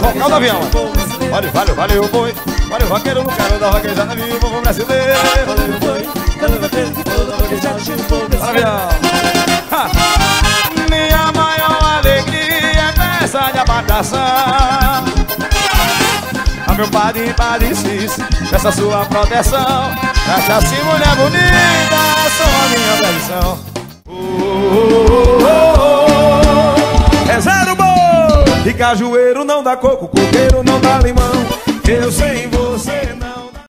Calma, avião. Valeu, valeu, valeu, boi. Valeu, vaqueiro no carro da vaquejada, viu o povo brasileiro. Valeu, boi. Valeu, vaqueiro no carro da vaquejada, viu o povo brasileiro. Minha maior alegria é nessa de abatação. A meu padre, padre Cis, essa sua proteção. Acha assim, mulher bonita, cajueiro não dá coco, coqueiro não dá limão.